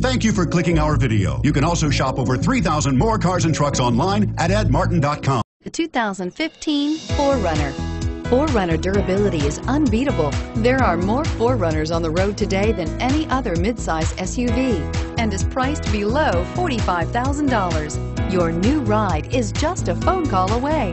Thank you for clicking our video. You can also shop over 3,000 more cars and trucks online at edmartin.com. The 2015 4Runner. 4Runner durability is unbeatable. There are more 4Runners on the road today than any other midsize SUV and is priced below $45,000. Your new ride is just a phone call away.